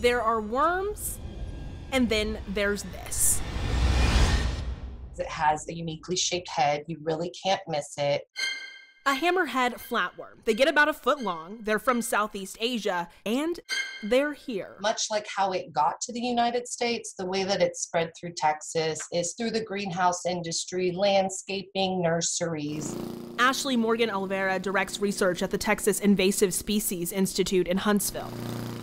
There are worms, and then there's this. It has a uniquely shaped head. You really can't miss it. A hammerhead flatworm. They get about a foot long, they're from Southeast Asia, and they're here. Much like how it got to the United States, the way that it spread through Texas is through the greenhouse industry, landscaping, nurseries. Ashley Morgan Olvera directs research at the Texas Invasive Species Institute in Huntsville.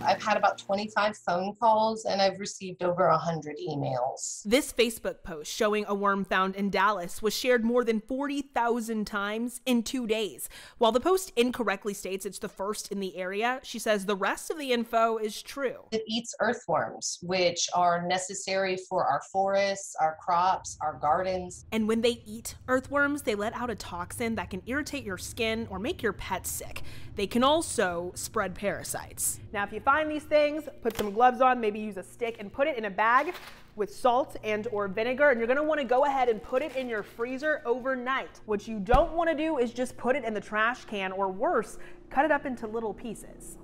I've had about 25 phone calls and I've received over 100 emails. This Facebook post showing a worm found in Dallas was shared more than 40,000 times in two days. While the post incorrectly states it's the first in the area, she says the rest of the info is true. It eats earthworms, which are necessary for our forests, our crops, our gardens. And when they eat earthworms, they let out a toxin that can irritate your skin or make your pet sick. They can also spread parasites. Now, if you find these things, put some gloves on, maybe use a stick and put it in a bag with salt and or vinegar and you're going to want to go ahead and put it in your freezer overnight. What you don't want to do is just put it in the trash can or worse, cut it up into little pieces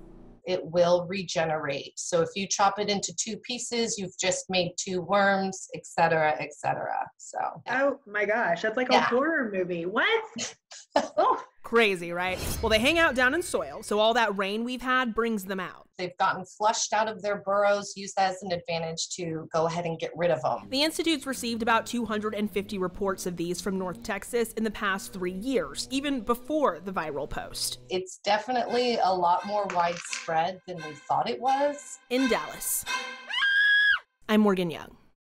it will regenerate. So if you chop it into two pieces, you've just made two worms, etc., etc. So oh my gosh, that's like yeah. a horror movie. What? oh. Crazy, right? Well, they hang out down in soil, so all that rain we've had brings them out. They've gotten flushed out of their burrows, use that as an advantage to go ahead and get rid of them. The Institute's received about 250 reports of these from North Texas in the past three years, even before the viral post. It's definitely a lot more widespread than we thought it was. In Dallas, I'm Morgan Young.